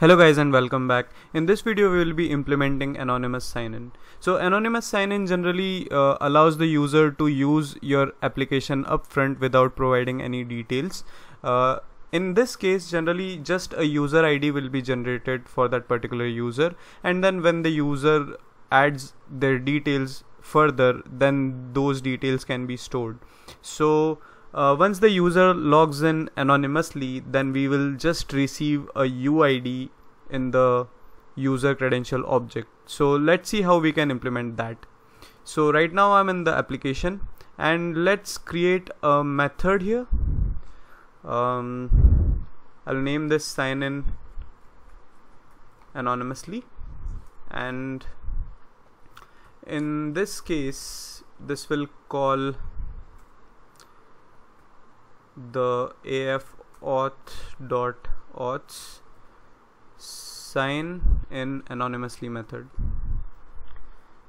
Hello guys and welcome back. In this video we will be implementing anonymous sign-in. So anonymous sign-in generally uh, allows the user to use your application upfront without providing any details. Uh, in this case generally just a user ID will be generated for that particular user and then when the user adds their details further then those details can be stored. So uh, once the user logs in anonymously then we will just receive a UID in the user credential object. So let's see how we can implement that. So right now I'm in the application and let's create a method here. Um, I'll name this sign in anonymously. And in this case this will call the af auth dot auths sign in anonymously method.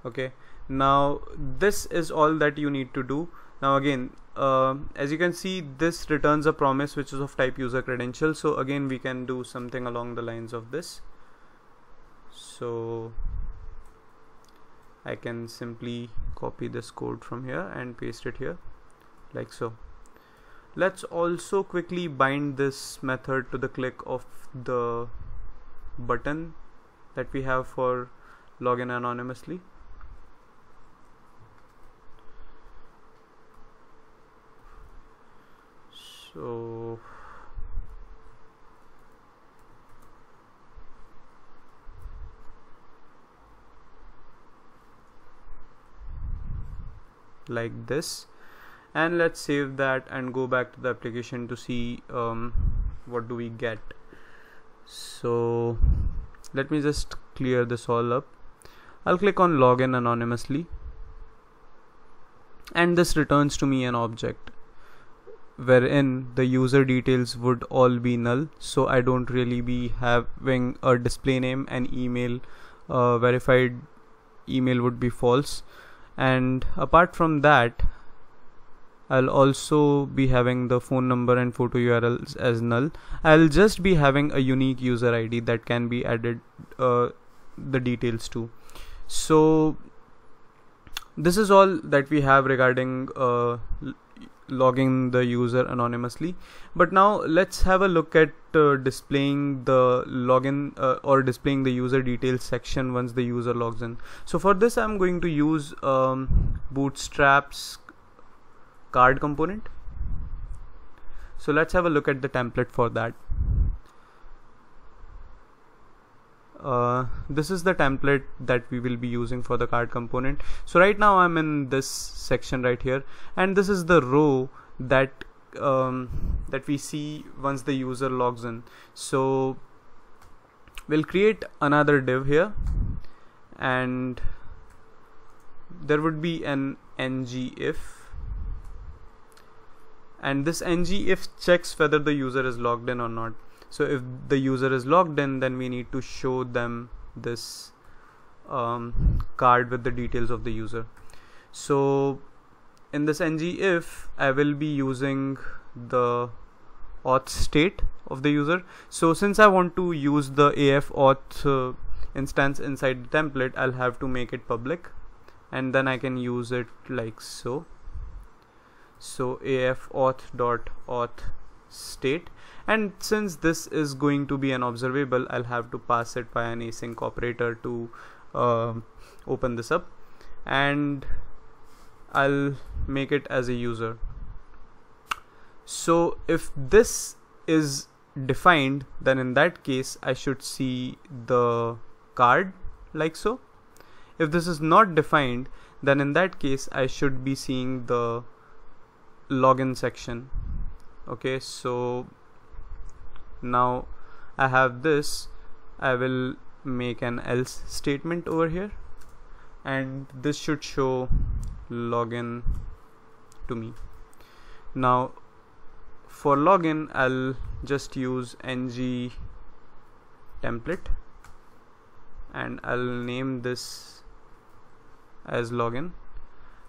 Okay. Now this is all that you need to do. Now again uh, as you can see this returns a promise which is of type user credential. So again we can do something along the lines of this. So I can simply copy this code from here and paste it here like so let's also quickly bind this method to the click of the button that we have for login anonymously. So like this and let's save that and go back to the application to see um, what do we get. So let me just clear this all up. I'll click on login anonymously. And this returns to me an object wherein the user details would all be null. So I don't really be having a display name and email uh, verified email would be false. And apart from that I'll also be having the phone number and photo URLs as null. I'll just be having a unique user ID that can be added uh, the details to. So this is all that we have regarding uh, logging the user anonymously but now let's have a look at uh, displaying the login uh, or displaying the user details section once the user logs in so for this I'm going to use um, bootstraps card component. So let's have a look at the template for that. Uh, this is the template that we will be using for the card component. So right now I'm in this section right here and this is the row that um, that we see once the user logs in. So we'll create another div here and there would be an ng if and this ng if checks whether the user is logged in or not. So if the user is logged in then we need to show them this um, card with the details of the user. So in this ng if I will be using the auth state of the user. So since I want to use the af auth uh, instance inside the template I'll have to make it public. And then I can use it like so so af auth dot auth state. And since this is going to be an observable I'll have to pass it by an async operator to uh, open this up. And I'll make it as a user. So if this is defined then in that case I should see the card like so. If this is not defined then in that case I should be seeing the login section. Okay so now I have this. I will make an else statement over here. And this should show login to me. Now for login I'll just use ng template. And I'll name this as login.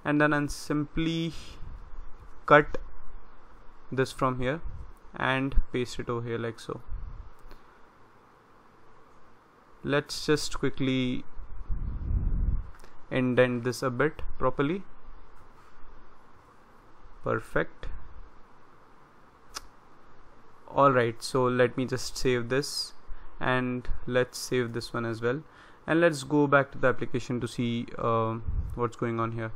And then I'll simply cut this from here and paste it over here like so. Let's just quickly indent this a bit properly. Perfect. Alright so let me just save this and let's save this one as well. And let's go back to the application to see uh, what's going on here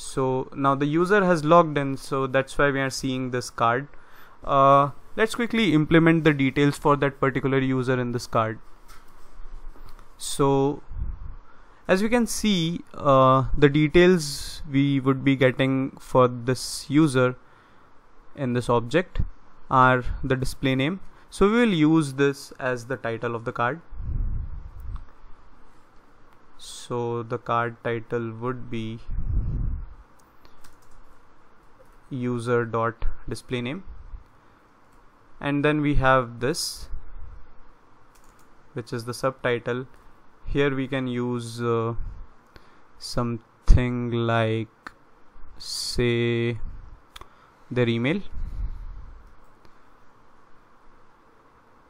so now the user has logged in so that's why we are seeing this card. Uh, let's quickly implement the details for that particular user in this card. So as we can see uh, the details we would be getting for this user in this object are the display name. So we will use this as the title of the card. So the card title would be user dot display name. And then we have this which is the subtitle. Here we can use uh, something like say their email.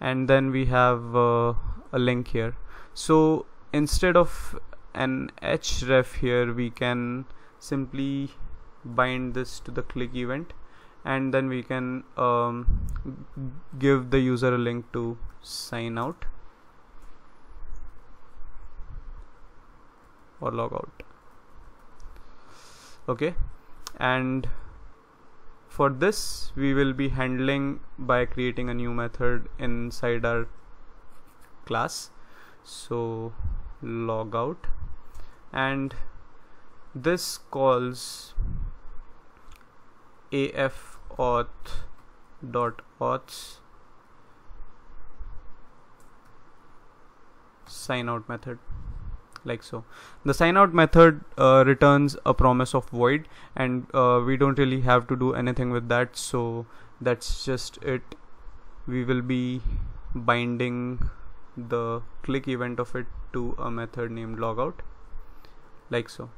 And then we have uh, a link here. So instead of an href here we can simply bind this to the click event and then we can um, give the user a link to sign out or log out. Okay? And for this we will be handling by creating a new method inside our class. So log out. And this calls af auth dot auths sign out method. Like so. The sign out method uh, returns a promise of void and uh, we don't really have to do anything with that. So that's just it. We will be binding the click event of it to a method named logout. Like so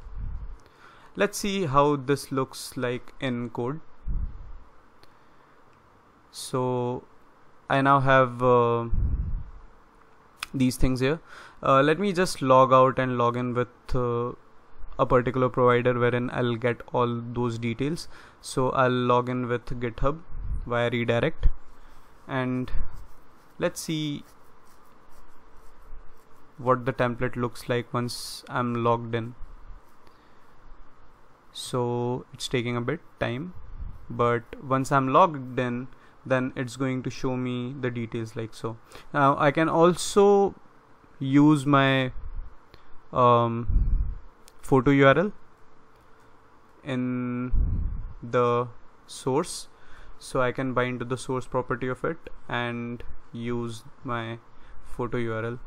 let's see how this looks like in code. So I now have uh, these things here. Uh, let me just log out and log in with uh, a particular provider wherein I'll get all those details. So I'll log in with github via redirect. And let's see what the template looks like once I'm logged in so it's taking a bit time but once I'm logged in then it's going to show me the details like so. Now I can also use my um, photo URL in the source. So I can bind to the source property of it and use my photo URL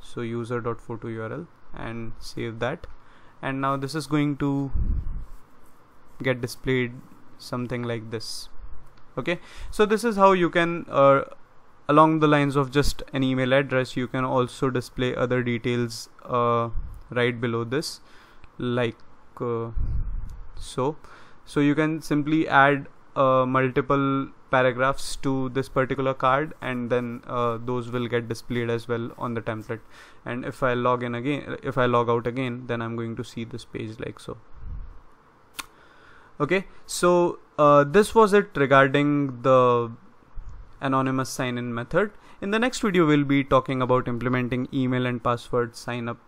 so user.photo URL and save that. And now this is going to get displayed something like this. Okay? So this is how you can uh, along the lines of just an email address you can also display other details uh, right below this. Like uh, so. So you can simply add uh, multiple paragraphs to this particular card and then uh, those will get displayed as well on the template. And if I log in again if I log out again then I'm going to see this page like so okay? So uh, this was it regarding the anonymous sign in method. In the next video we'll be talking about implementing email and password sign up